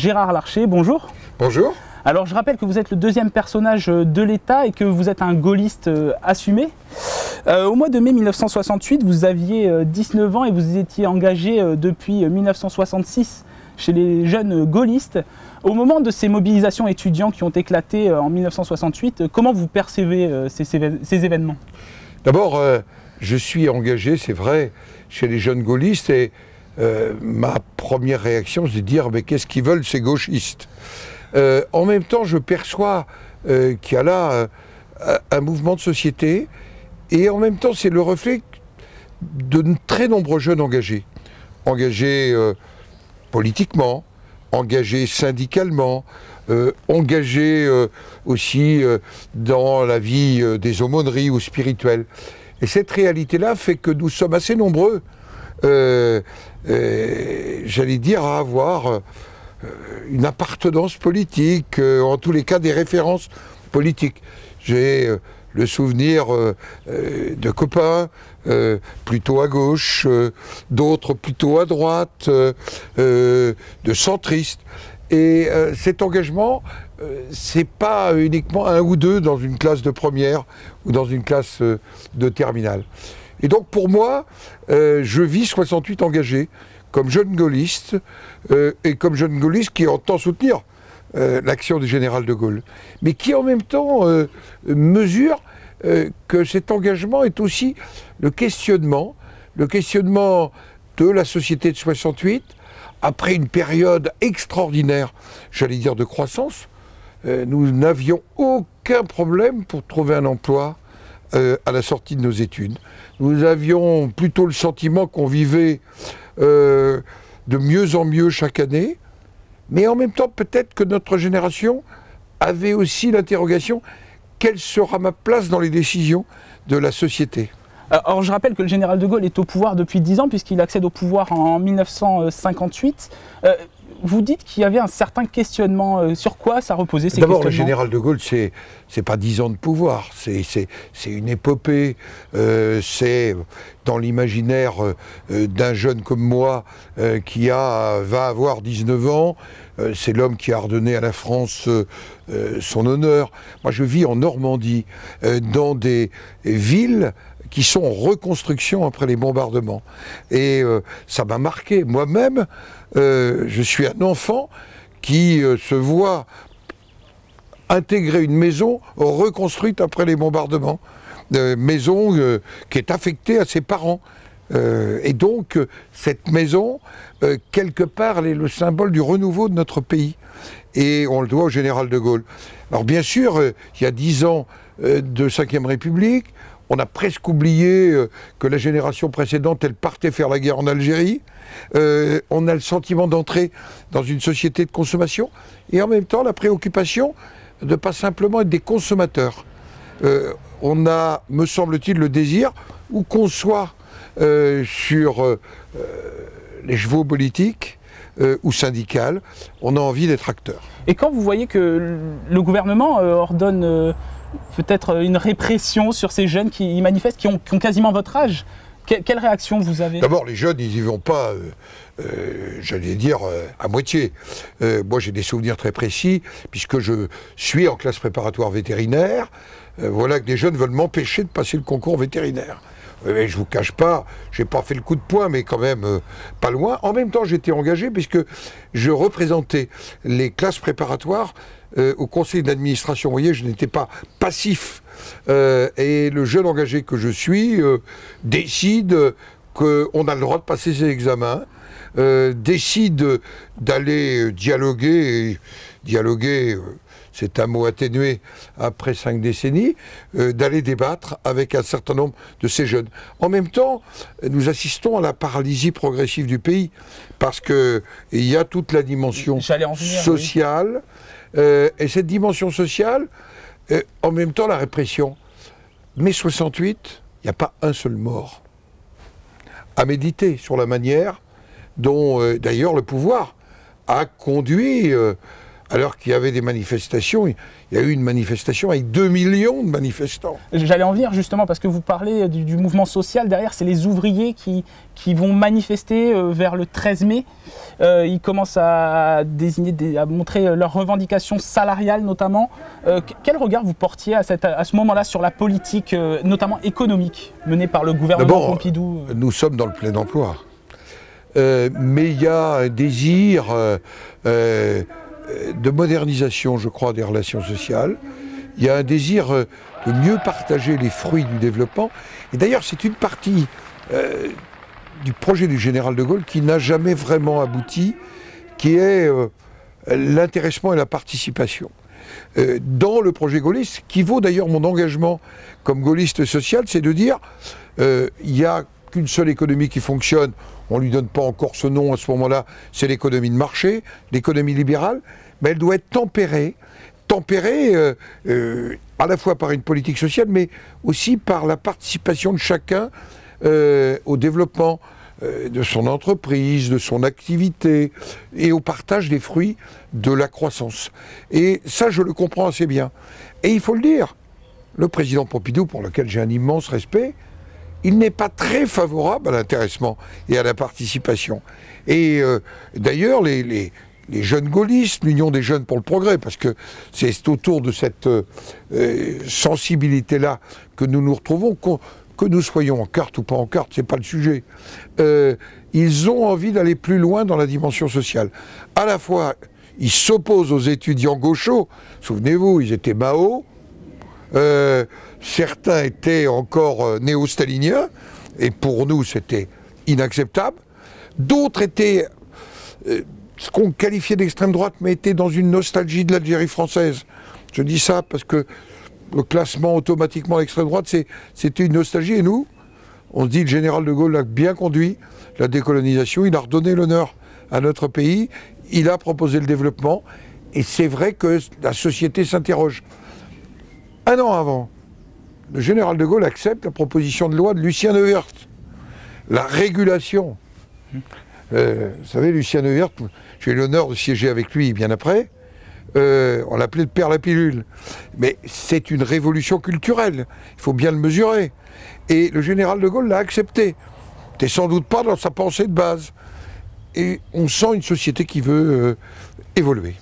Gérard Larcher, bonjour. Bonjour. Alors je rappelle que vous êtes le deuxième personnage de l'État et que vous êtes un gaulliste euh, assumé. Euh, au mois de mai 1968, vous aviez 19 ans et vous étiez engagé depuis 1966 chez les jeunes gaullistes. Au moment de ces mobilisations étudiants qui ont éclaté en 1968, comment vous percevez ces, événements? D'abord, je suis engagé, c'est vrai, chez les jeunes gaullistes et euh, ma première réaction, c'est de dire mais qu'est-ce qu'ils veulent ces gauchistes? Euh, En même temps, je perçois euh, qu'il y a là un mouvement de société et en même temps, c'est le reflet de très nombreux jeunes engagés, engagés politiquement, engagés syndicalement, engagés aussi dans la vie des aumôneries ou spirituelles. Et cette réalité-là fait que nous sommes assez nombreux, euh, euh, j'allais dire, à avoir euh, une appartenance politique, en tous les cas des références politiques. J'ai le souvenir de copains plutôt à gauche, d'autres plutôt à droite, de centristes. Et cet engagement, euh, c'est pas uniquement un ou deux dans une classe de première ou dans une classe de terminale. Et donc pour moi, euh, je vis 68 engagés comme jeune gaulliste et comme jeune gaulliste qui entend soutenir l'action du général de Gaulle, mais qui en même temps mesure que cet engagement est aussi le questionnement, le questionnement de la société de 68, après une période extraordinaire, j'allais dire, de croissance, euh, nous n'avions aucun problème pour trouver un emploi euh, à la sortie de nos études. Nous avions plutôt le sentiment qu'on vivait euh, de mieux en mieux chaque année, mais en même temps peut-être que notre génération avait aussi l'interrogation quelle sera ma place dans les décisions de la société? Alors je rappelle que le général de Gaulle est au pouvoir depuis 10 ans puisqu'il accède au pouvoir en 1958 vous dites qu'il y avait un certain questionnement. Euh, sur quoi ça reposait ces D'abord, le général de Gaulle, c'est c'est pas dix ans de pouvoir, c'est une épopée. Euh, c'est dans l'imaginaire euh, d'un jeune comme moi qui a va avoir 19 ans. C'est l'homme qui a redonné à la France son honneur. Moi, je vis en Normandie, dans des villes qui sont en reconstruction après les bombardements. Et ça m'a marqué. Moi-même, euh, je suis un enfant qui euh, se voit intégrer une maison reconstruite après les bombardements. Euh, maison qui est affectée à ses parents. Et donc, cette maison, quelque part, elle est le symbole du renouveau de notre pays. Et on le doit au général de Gaulle. Alors, bien sûr, il y a dix ans de Ve République, on a presque oublié euh, que la génération précédente, elle partait faire la guerre en Algérie. Euh, on a le sentiment d'entrer dans une société de consommation et en même temps la préoccupation de pas simplement être des consommateurs. Euh, on a, me semble-t-il, le désir, où qu'on soit sur les chevaux politiques, ou syndicales, on a envie d'être acteur. Et quand vous voyez que le gouvernement ordonne peut-être une répression sur ces jeunes qui manifestent, qui ont, quasiment votre âge. quelle réaction vous avez? D'abord, les jeunes, ils n'y vont pas, euh, euh, j'allais dire, euh, à moitié. moi, j'ai des souvenirs très précis, puisque je suis en classe préparatoire vétérinaire. voilà que des jeunes veulent m'empêcher de passer le concours vétérinaire. Mais je vous cache pas, j'ai pas fait le coup de poing, mais quand même pas loin. En même temps, j'étais engagé puisque je représentais les classes préparatoires euh, au conseil d'administration. Vous voyez, je n'étais pas passif. Euh, et le jeune engagé que je suis euh, décide qu'on a le droit de passer ses examens, décide d'aller dialoguer, dialoguer c'est un mot atténué après cinq décennies, d'aller débattre avec un certain nombre de ces jeunes. En même temps, nous assistons à la paralysie progressive du pays, parce qu'il y a toute la dimension sociale, euh, et cette dimension sociale, euh, en même temps la répression. Mai 68, il n'y a pas un seul mort. À méditer sur la manière dont, euh, d'ailleurs, le pouvoir a conduit alors qu'il y avait des manifestations. Il y a eu une manifestation avec 2 millions de manifestants. J'allais en venir justement parce que vous parlez du, mouvement social. Derrière, c'est les ouvriers qui, qui vont manifester euh, vers le 13 mai. Euh, ils commencent à, désigner, à montrer leurs revendications salariales notamment. Euh, quel regard vous portiez à, cette, à ce moment-là sur la politique, notamment économique, menée par le gouvernement Pompidou Nous sommes dans le plein emploi. mais il y a un désir euh, de modernisation, je crois, des relations sociales. Il y a un désir euh, de mieux partager les fruits du développement. Et d'ailleurs, c'est une partie euh, du projet du général de Gaulle qui n'a jamais vraiment abouti, qui est l'intéressement et la participation. dans le projet gaulliste, qui vaut d'ailleurs mon engagement comme gaulliste social, c'est de dire il n'y a qu'une seule économie qui fonctionne, on ne lui donne pas encore ce nom à ce moment-là, c'est l'économie de marché, l'économie libérale, mais elle doit être tempérée, tempérée euh, euh, à la fois par une politique sociale, mais aussi par la participation de chacun euh, au développement de son entreprise, de son activité et au partage des fruits de la croissance. Et ça, je le comprends assez bien. Et il faut le dire, le président Pompidou, pour lequel j'ai un immense respect, il n'est pas très favorable à l'intéressement et à la participation. Et d'ailleurs, les, les jeunes gaullistes, l'Union des jeunes pour le progrès, parce que c'est autour de cette euh, sensibilité-là que nous nous retrouvons, que nous soyons en carte ou pas en carte, c'est pas le sujet. Euh, ils ont envie d'aller plus loin dans la dimension sociale. À la fois, ils s'opposent aux étudiants gauchos, souvenez-vous, ils étaient Mao, euh, certains étaient encore néo-staliniens, et pour nous c'était inacceptable, d'autres étaient ce qu'on qualifiait d'extrême droite, mais était dans une nostalgie de l'Algérie française. Je dis ça parce que le classement automatiquement à l'extrême droite, c'était une nostalgie. Et nous, on se dit, le général de Gaulle a bien conduit la décolonisation, il a redonné l'honneur à notre pays, il a proposé le développement, et c'est vrai que la société s'interroge. Un an avant, le général de Gaulle accepte la proposition de loi de Lucien Neuwirth, la régulation. Euh, vous savez, Lucien Neuwirth, j'ai eu l'honneur de siéger avec lui bien après. Euh, on l'appelait le père la pilule. Mais c'est une révolution culturelle. Il faut bien le mesurer. Et le général de Gaulle l'a accepté. T'es sans doute pas dans sa pensée de base. Et on sent une société qui veut euh, évoluer.